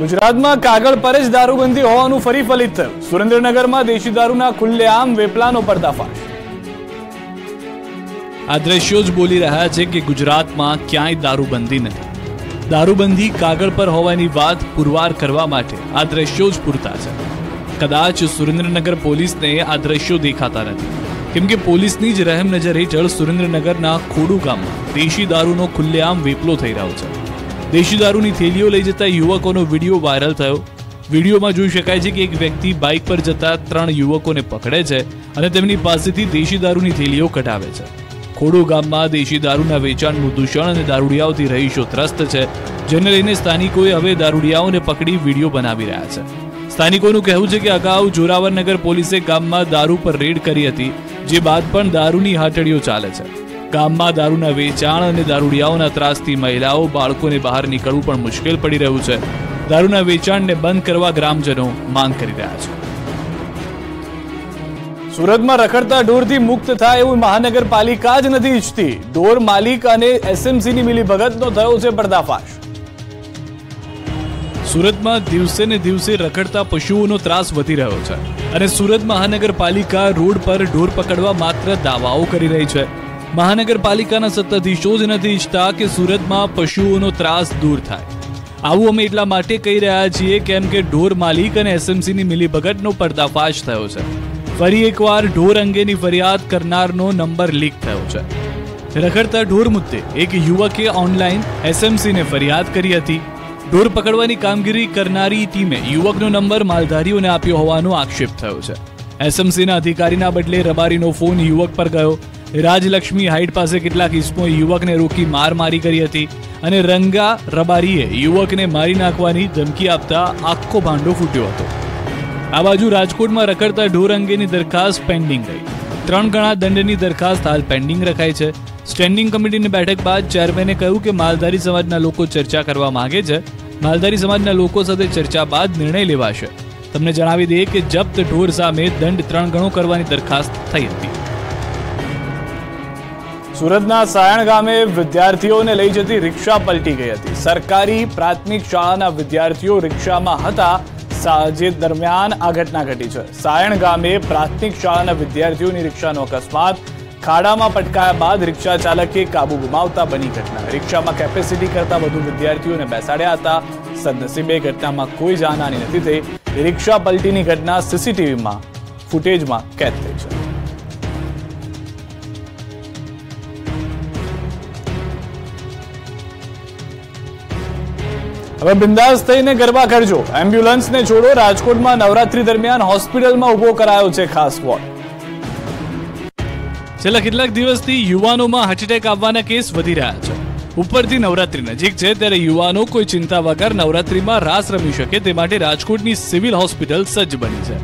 ગુજરાતમાં કાગળ પર જ દારૂબંધી હોવાનું ફરી ફલિત. થયું સુરેન્દ્રનગરમાં દેશી દારૂના ખુલ્લેઆમ વેપલાનો પર્દાફાશ. આ દ્રશ્યો જ બોલી રહ્યા છે કે ગુજરાતમાં ક્યાંય દારૂબંધી નથી. દારૂબંધી કાગળ પર હોવાની વાત પુરવાર કરવા માટે આ દ્રશ્યો જ પૂરતા છે. કદાચ સુરેન્દ્રનગર પોલીસને આ દ્રશ્યો દેખાતા નથી. કેમ કે પોલીસની જ રહેમ નજર હેઠળ સુરેન્દ્રનગરના ખોડુ ગામમાં દેશી દારૂનો ખુલ્લેઆમ વેપલો થઈ રહ્યો છે. દેશી દારૂની થેલીઓ લઈ જતા યુવકોનો વીડિયો વાયરલ થયો. વિડીયોમાં જોઈ શકાય છે કે એક વ્યક્તિ બાઇક પર જતા ત્રણ યુવકોને પકડે છે અને તેમની પાસેથી દેશી દારૂની થેલીઓ કઢાવે છે. ખોડો ગામમાં દેશી દારૂના વેચાણનું દૂષણ અને દારૂડિયાઓથી રહીશો ત્રસ્ત છે, જેને લઈને સ્થાનિકોએ હવે દારૂડિયાઓને પકડી વીડિયો બનાવી રહ્યા છે. સ્થાનિકોનું કહેવું છે કે અગાઉ જોરાવરનગર પોલીસે ગામમાં દારૂ પર રેડ કરી હતી, જે બાદ પણ દારૂની હાટડીઓ ચાલે છે. ગામમાં દારૂના વેચાણ અને દારૂડિયાઓના ત્રાસથી મહિલાઓ બાળકોને બહાર નીકળવું પણ મુશ્કેલ પડી રહ્યું છે. દારૂના વેચાણને બંધ કરવા ગ્રામજનો માંગ કરી રહ્યા છે. સુરતમાં રખડતા ઢોરથી મુક્ત થાય એવું મહાનગરપાલિકા જ નથી ઈચ્છતી. ઢોર માલિક અને એસએમસીની મિલીભગતનો થયો છે પર્દાફાશ. સુરતમાં દિવસે ને દિવસે રખડતા પશુઓનો ત્રાસ વધી રહ્યો છે અને સુરત મહાનગરપાલિકા રોડ પર ઢોર પકડવા માત્ર દાવાઓ કરી રહી છે. મહાનગરપાલિકાના સત્તાધીશો જ નથી ઈચ્છતા કે સુરતમાં પશુઓનો ત્રાસ દૂર થાય. આવું અમે એટલા માટે કહી રહ્યા છીએ કેમ કે ઢોર માલિક અને એસએમસીની મિલીભગતનો પર્દાફાશ થયો છે. ફરી એકવાર ઢોર અંગેની ફરિયાદ કરનારનો નંબર લીક થયો છે. રખડતા ઢોર મુદ્દે એક યુવકે ઓનલાઈન એસએમસીને ફરિયાદ કરી હતી. ઢોર પકડવાની કામગીરી કરનારી ટીમે યુવકનો નંબર માલધારીઓને આપ્યો હોવાનો આક્ષેપ થયો છે. એસએમસીના અધિકારીના બદલે રબારીનો ફોન યુવક પર ગયો. રાજલક્ષ્મી હાઈટ પાસે કેટલાક ઇસમોએ યુવકને રોકી માર મારી કરી હતી અને રંગા રબારીએ યુવકને મારી નાખવાની ધમકી આપતા આખો ભાંડો ફૂટ્યો હતો. આ બાજુ રાજકોટમાં રખડતા ઢોર અંગેની દરખાસ્ત પેન્ડિંગ ગઈ ત્રણ ગણા દંડની દરખાસ્ત હાલ પેન્ડિંગ રખાઈ છે. સ્ટેન્ડિંગ કમિટીની બેઠક બાદ ચેરમેને કહ્યું કે માલધારી સમાજના લોકો ચર્ચા કરવા માંગે છે. માલધારી સમાજના લોકો સાથે ચર્ચા બાદ નિર્ણય લેવાશે. તમને જણાવી દઈએ કે જપ્ત ઢોર સામે દંડ ત્રણ ગણો કરવાની દરખાસ્ત થઈ હતી. સુરતના સાયણ ગામે વિદ્યાર્થીઓને લઈ જતી રિક્ષા પલટી ગઈ હતી. સરકારી પ્રાથમિક શાળાના વિદ્યાર્થીઓ રિક્ષામાં હતા. જે દરમિયાન આ ઘટના ઘટી છે. સાયણ ગામે પ્રાથમિક શાળાના વિદ્યાર્થીઓની રિક્ષાનો અકસ્માત. ખાડામાં પટકાયા બાદ રિક્ષા ચાલકે કાબુ ગુમાવતા બની ઘટના. રિક્ષામાં કેપેસિટી કરતા વધુ વિદ્યાર્થીઓને બેસાડ્યા હતા. સદનસીબે ઘટનામાં કોઈ જાનહાની નથી થઈ. રિક્ષા પલટીની ઘટના સીસીટીવીમાં ફૂટેજમાં કેદ થઈ છે. હવે બિંદાસ થઈને ગરબા કરજો. એમ્બ્યુલન્સને છોડો. રાજકોટમાં નવરાત્રી દરમિયાન હોસ્પિટલમાં ઊભો કરાયો છે ખાસ વોર્ડ. છેલ્લા કેટલાક દિવસથી યુવાનોમાં હાર્ટ એટેક આવવાના કેસ વધી રહ્યા છે. ઉપરથી નવરાત્રી નજીક છે, ત્યારે યુવાનો કોઈ ચિંતા વગર નવરાત્રીમાં રાસ રમી શકે તે માટે રાજકોટની સિવિલ હોસ્પિટલ સજ્જ બની છે.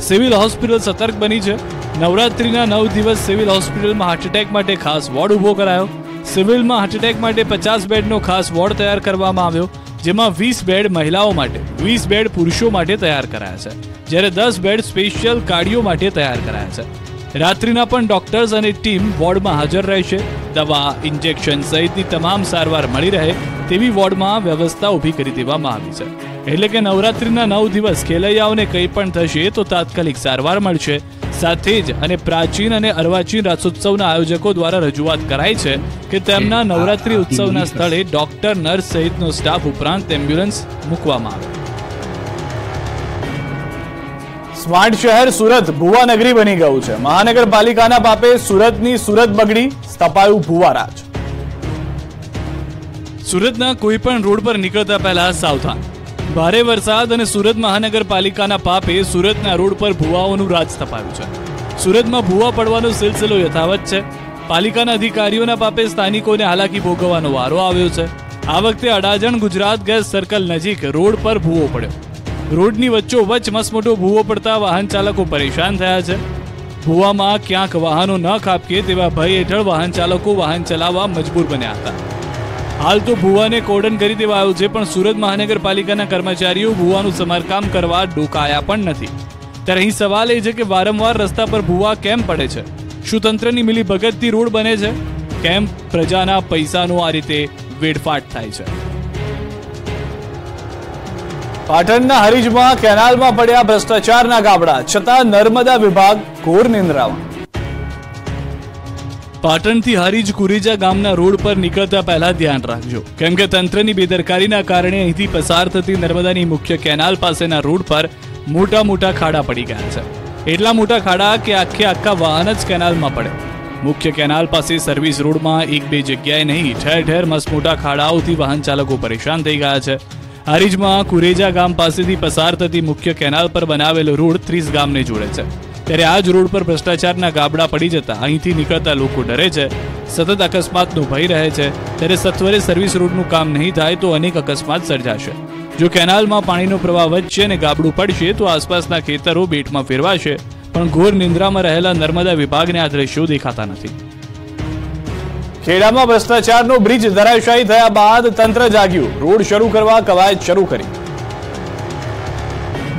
સિવિલ હોસ્પિટલ સતર્ક બની છે. નવરાત્રીના નવ દિવસ સિવિલ હોસ્પિટલમાં હાર્ટ એટેક માટે ખાસ વોર્ડ ઊભો કરાયો. સિવિલમાં હાર્ટ માટે પચાસ બેડનો ખાસ વોર્ડ તૈયાર કરવામાં આવ્યો. જેમાં વીસ બેડ મહિલાઓ માટે, વીસ બેડ પુરુષો માટે તૈયાર કરાયા છે. જ્યારે દસ બેડ સ્પેશિયલ કાર્ડિયો માટે તૈયાર કરાયા છે. રાત્રિના પણ ડોક્ટર્સ અને ટીમ વોર્ડમાં હાજર રહેશે. દવા, ઇન્જેક્શન સહિતની તમામ સારવાર મળી રહે તેવી વોર્ડમાં વ્યવસ્થા ઊભી કરી દેવામાં આવી છે. એટલે કે નવરાત્રિના નવ દિવસ ખેલૈયાઓને કંઈ પણ થશે તો તાત્કાલિક સારવાર મળશે. સાથે જ અને પ્રાચીન અને અર્વાચીન રાસોત્સવના આયોજકો દ્વારા રજૂઆત કરાઈ છે કે તેમના નવરાત્રિ ઉત્સવના સ્થળે ડોક્ટર નર્સ સહિતનો સ્ટાફ ઉપરાંત એમ્બ્યુલન્સ મૂકવામાં આવે. સ્માર્ટ શહેર સુરત ભુવા નગરી બની ગયું છે. મહાનગરપાલિકાના પાપે સુરતની સુરત બગડી સ્થપાયું ભુવા રાજ સુરતના કોઈ પણ રોડ પર નીકળતા પહેલા સાવધાન. ભારે વરસાદ અને સુરત મહાનગરપાલિકાના પાપે સુરતના રોડ પર ભૂવાઓનું રાજ સ્થપાયું છે. સુરતમાં ભૂવા પડવાનો સિલસિલો યથાવત છે. પાલિકાના અધિકારીઓના પાપે સ્થાનિકોને હાલાકી ભોગવવાનો વારો આવ્યો છે. આ વખતે અડાજણ ગુજરાત ગેસ સર્કલ નજીક રોડ પર ભૂવો પડ્યો. રોડની વચ્ચોવચ્ચ મસમોટો ભૂવો પડતા વાહન ચાલકો પરેશાન થયા છે. ભૂવામાં ક્યાંક વાહનો ન ખાપકે તેવા ભય હેઠળ વાહન ચાલકો વાહન ચલાવવા મજબૂર બન્યા હતા. હાલ તો ભુવાને કોર્ડન કરી દેવાયો છે, પણ સુરત મહાનગરપાલિકાના કર્મચારીઓ ભુવાનું સમારકામ કરવા ડોકાયા પણ નથી. ત્યારે અહીં સવાલ એ છે કે વારંવાર રસ્તા પર ભુવા કેમ પડે છે? શું તંત્રની મિલી ભગતથી રોડ બને છે? કેમ પ્રજાના પૈસાનો આ રીતે વેડફાટ થાય છે? પાટણના હરીજમાં કેનાલમાં પડ્યા ભ્રષ્ટાચારના ગાબડા, છતાં નર્મદા વિભાગ ઘોર નિંદ્રામાં. પાટણથી હારીજ કુરેજા ગામના રોડ પર નીકળતા પહેલા ધ્યાન રાખજો. કેમ કે તંત્રની બેદરકારીના કારણે અહીંથી પસાર થતી નર્મદાની મુખ્ય કેનાલ પાસેના રોડ પર મોટા મોટા ખાડા પડી ગયા છે. એટલા મોટા ખાડા કે આખે આખા વાહન જ કેનાલમાં પડે. મુખ્ય કેનાલ પાસે સર્વિસ રોડમાં એક બે જગ્યાએ નહીં, ઠેર ઠેર મસ્ત મોટા ખાડાઓથી વાહન ચાલકો પરેશાન થઈ ગયા છે. હારીજમાં કુરેજા ગામ પાસેથી પસાર થતી મુખ્ય કેનાલ પર બનાવેલો રોડ ત્રીસ ગામને જોડે છે. ત્યારે આ જ રોડ પર ભ્રષ્ટાચારના ગાબડા પડી જતા અહીંથી નીકળતા લોકો ડરે છે. સતત અકસ્માતનો ભય રહે છે. ત્યારે સત્વરે સર્વિસ રોડનું કામ નહીં થાય તો અનેક અકસ્માત સર્જાશે. જો કેનાલમાં પાણીનો પ્રવાહ વધશે અને ગાબડું પડશે, તો આસપાસના ખેતરો બેટમાં ફેરવાશે. પણ ઘોર નિંદ્રામાં રહેલા નર્મદા વિભાગને આ દ્રશ્યો દેખાતા નથી. ખેડામાં ભ્રષ્ટાચારનો બ્રિજ ધરાશાયી થયા બાદ તંત્ર જાગ્યું. રોડ શરૂ કરવા કવાયત શરૂ કરી.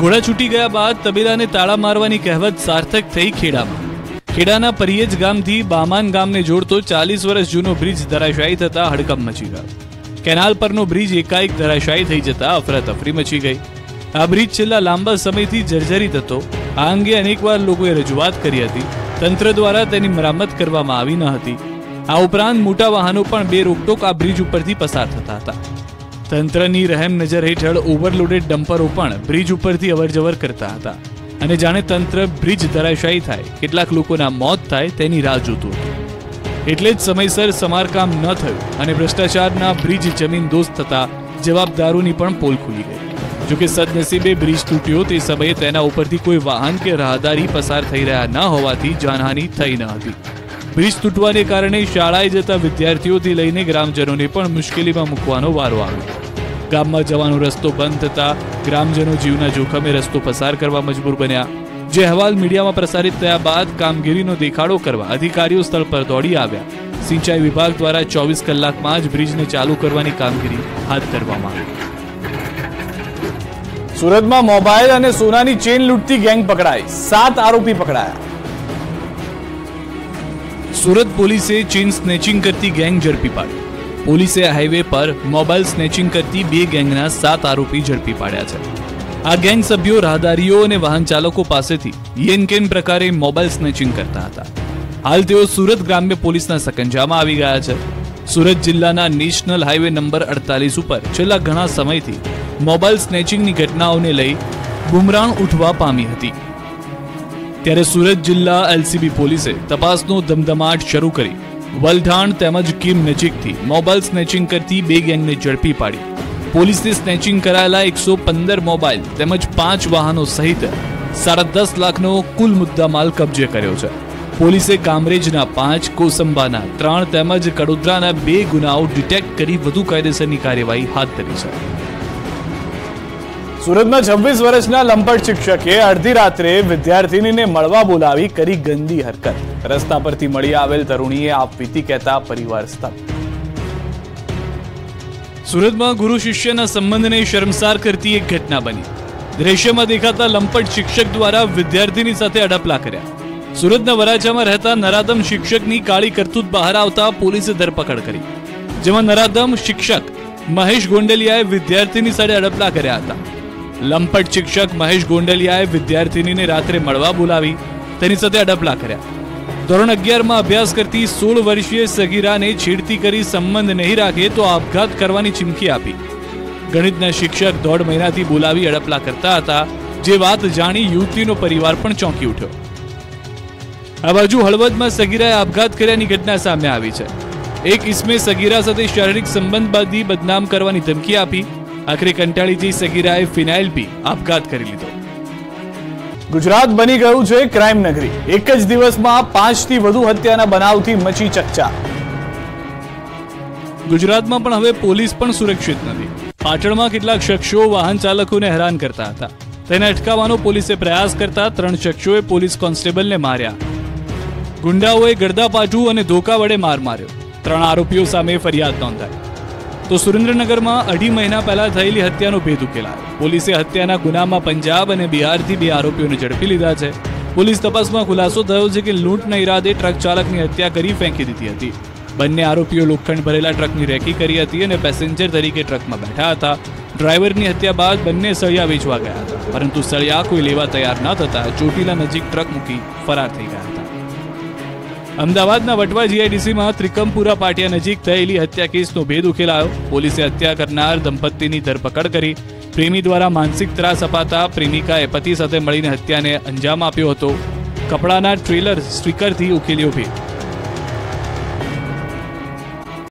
ઘોડા છૂટી ગયા બાદ તબેલાને તાળા મારવાની કહેવત સાર્થક થઈ ખેડામાં. ખેડાના પરિયેજ ગામથી બામાન ગામને જોડતો ચાલીસ વર્ષ જૂનો બ્રિજ ધરાશાયી થતા હડકંપ મચી ગયો. કેનાલ પરનો બ્રિજ એકાએક ધરાશાયી થઈ જતા અફરાતફરી મચી ગઈ. આ બ્રિજ છેલ્લા લાંબા સમયથી જર્જરિત હતો. આ અંગે અનેકવાર લોકોએ રજૂઆત કરી હતી. તંત્ર દ્વારા તેની મરામત કરવામાં આવી ન હતી. આ ઉપરાંત મોટા વાહનો પણ બે રોકટોક આ બ્રિજ ઉપરથી પસાર થતા હતા. તંત્રની રહેમ નજર હેઠળ ઓવરલોડેડ ડમ્પરો પણ બ્રિજ ઉપરથી અવરજવર કરતા હતા. અને જાણે તંત્ર બ્રિજ ધરાશાયી થાય, કેટલાક લોકોના મોત થાય તેની રાહ જોતું એટલે જ સમયસર સમારકામ ન થયું અને ભ્રષ્ટાચારના બ્રિજ જમીન દોસ્ત થતા જવાબદારોની પણ પોલ ખુલી ગઈ. જોકે સદનસીબે બ્રિજ તૂટ્યો તે સમયે તેના ઉપરથી કોઈ વાહન કે રાહદારી પસાર થઈ રહ્યા ન હોવાથી જાનહાની થઈ ન હતી. બ્રિજ તૂટવાને કારણે શાળાએ જતા વિદ્યાર્થીઓથી લઈને ગ્રામજનોને પણ મુશ્કેલીમાં મૂકવાનો વારો આવ્યો. ગામમાં જવાનો રસ્તો બંધ થતા ગ્રામજનો જીવના જોખમે રસ્તો પસાર કરવા મજબૂર બન્યા. જે અહેવાલ મીડિયામાં પ્રસારિત થયા બાદ કામગીરીનો દેખાડો કરવા અધિકારીઓ સ્થળ પર દોડી આવ્યા. સિંચાઈ વિભાગ દ્વારા ચોવીસ કલાકમાં જ બ્રિજને ચાલુ કરવાની કામગીરી હાથ ધરવામાં આવી. સુરતમાં મોબાઈલ અને સોનાની ચેન લૂંટતી ગેંગ પકડાઈ. સાત આરોપી પકડાયા. સુરત પોલીસે ચેન સ્નેચિંગ કરતી ગેંગ ઝડપી પાડી. પોલીસે હાઈવે પર મોબાઈલ સ્નેચિંગ કરતી બે ગેંગના સાત આરોપી ઝડપી પાડ્યા છે. આ ગેંગ સભ્યો રાહદારીઓ અને વાહન ચાલકો પાસેથી યેનકેન પ્રકારે મોબાઈલ સ્નેચિંગ કરતા હતા. હાલ તેઓ સુરત ગ્રામ્ય પોલીસના સકંજામાં આવી ગયા છે. સુરત જિલ્લાના નેશનલ હાઈવે નંબર અડતાલીસ ઉપર છેલ્લા ઘણા સમયથી મોબાઈલ સ્નેચિંગની ઘટનાઓને લઈ બુમરાણ ઉઠવા પામી હતી. ત્યારે સુરત જિલ્લા એલસીબી પોલીસે તપાસનો ધમધમાટ શરૂ કરી વલઢાણ તેમજ કિમ નજીકથી મોબાઈલ સ્નેચિંગ કરતી બે ગેંગને ઝડપી પાડી. પોલીસે સ્નેચિંગ કરાયેલા એકસો પંદર મોબાઈલ તેમજ પાંચ વાહનો સહિત સાડા દસ લાખનો કુલ મુદ્દામાલ કબજે કર્યો છે. પોલીસે કામરેજના પાંચ, કોસંબાના ત્રણ તેમજ કડોદરાના બે ગુનાઓ ડિટેક્ટ કરી વધુ કાયદેસરની કાર્યવાહી હાથ ધરી છે. સુરતમાં છવ્વીસ વર્ષના લંપટ શિક્ષકે અડધી રાત્રે વિદ્યાર્થીનીને મળવા બોલાવી કરી ગંદી હરકત. રસ્તા પરથી મળી આવેલ તરુણીએ આપવીતી કહેતા પરિવાર સ્તબ્ધ. સુરતમાં ગુરુ શિષ્યના સંબંધને શર્મસાર કરતી એક ઘટના બની. દ્રશ્યમાં દેખાતા લંપટ શિક્ષક દ્વારા વિદ્યાર્થીની સાથે અડપલા કર્યા. સુરતના વરાછામાં રહેતા નરાદમ શિક્ષકની કાળી કરતૂત બહાર આવતા પોલીસે ધરપકડ કરી. જેમાં નરાદમ શિક્ષક મહેશ ગોંડલિયાએ વિદ્યાર્થીની સાથે અડપલા કર્યા હતા. લંપટ શિક્ષક મહેશ ગોંડલિયાએ વિદ્યાર્થીનીને રાત્રે મળવા બોલાવી. તેની સાથે અડપલા કર્યા. ધોરણ અગિયારમાં અભ્યાસ કરતી સોળ વર્ષીય સગીરાને છેડતી કરી સંબંધ નહીં રાખે તો આપઘાત કરવાની ચીમકી આપી. ગણિતના શિક્ષક દોઢ મહિનાથી બોલાવી અડપલા કરતા હતા, જે વાત જાણી યુવતીનો પરિવાર પણ ચોંકી ઉઠ્યો. આ બાજુ હળવદમાં સગીરાએ આપઘાત કર્યાની ઘટના સામે આવી છે. એક ઇસમે સગીરા સાથે શારીરિક સંબંધ બાદ બદનામ કરવાની ધમકી આપી. આખરે કંટાળી જઈ સગીરાએ ફિનાઇલ પી આપઘાત કરી લીધો. ગુજરાત બની ગયું છે ક્રાઇમ નગરી. એક જ દિવસમાં પાંચથી વધુ હત્યાના બનાવથી મચી ચકચા ગુજરાતમાં પણ હવે પોલીસ પણ સુરક્ષિત નથી. પાટણમાં કેટલાક શખ્સો વાહન ચાલકોને હેરાન કરતા હતા. તેને અટકાવવાનો પોલીસે પ્રયાસ કરતા ત્રણ શખ્સોએ પોલીસ કોન્સ્ટેબલને માર્યા. ગુંડાઓએ ગરદાપાટું અને ધોકા વડે માર માર્યો. ત્રણ આરોપીઓ સામે ફરિયાદ નોંધાઈ. તો સુરેન્દ્રનગરમાં અઢી મહિના પહેલા થયેલી હત્યાનો ભેદ ઉકેલાયો. પોલીસે હત્યાના ગુનામાં પંજાબ અને બિહારથી બે આરોપીઓને ઝડપી લીધા છે. પોલીસ તપાસમાં ખુલાસો થયો છે કે લૂંટના ઈરાદે ટ્રક ચાલકની હત્યા કરી ફેંકી દીધી હતી. બંને આરોપીઓ લોખંડ ભરેલા ટ્રકની રેકી કરી હતી અને પેસેન્જર તરીકે ટ્રકમાં બેઠા હતા. ડ્રાઈવરની હત્યા બાદ બંને સળિયા વેચવા ગયા હતા. પરંતુ સળિયા કોઈ લેવા તૈયાર ન થતા ચોટીલા નજીક ટ્રક મૂકી ફરાર થઈ ગયા હતા. અમદાવાદના વટવા જીઆઈડીસીમાં ત્રિકમપુરા પાટિયા નજીક થયેલી હત્યા કેસનો ભેદ ઉકેલાયો. પોલીસે હત્યા કરનાર દંપતીની ધરપકડ કરી. પ્રેમી દ્વારા માનસિક ત્રાસ અપાતા પ્રેમિકાએ પતિ સાથે મળીને હત્યાને અંજામ આપ્યો હતો. કપડાના ટ્રેલર સ્ટીકરથી ઉકેલ્યો ભેદ.